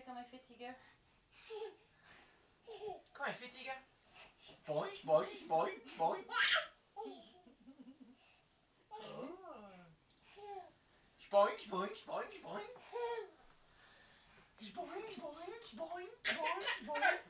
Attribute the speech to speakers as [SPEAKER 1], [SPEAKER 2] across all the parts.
[SPEAKER 1] vai, come e fetiga.
[SPEAKER 2] Come e fetiga. Boy, boy, boy, boy. Boing, boing, boing, boing. Boing, boing, boing, boing, boing.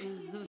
[SPEAKER 2] Mm-hmm.